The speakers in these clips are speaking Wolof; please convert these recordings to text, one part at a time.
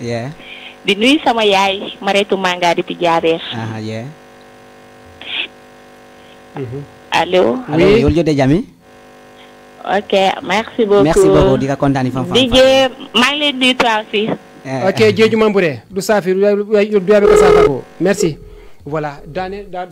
yeah di nuyu sama yaay Maretu Manga depuis Jaabeer aha yeah allo allo Oui. yol jode jami ok merci beaucoup merci beaucoup di ka kontaan fan fan DJ maa ngi leen nuyu toi aussi ok jeeju mambure du safi du yabe ko safa ko merci voilà daane daal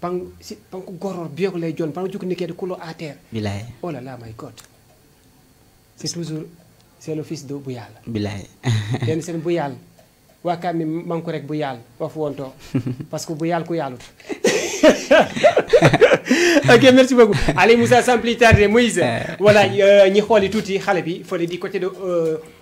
pang si pang ko goror biok lay jon pang juk niké de kulo à terre bilaay oh là là my god c'est toujours c'est le fils de bu yalla bilaay len sen bu yalla wa kam mi man ko rek bu yalla wa fu wonto parce que bu yalla ku yalla ok merci beaucoup allez Moussa sans plus tarder Moïse eh. voilà euh, ñi xoli touti xalé bi fo di côté de euh,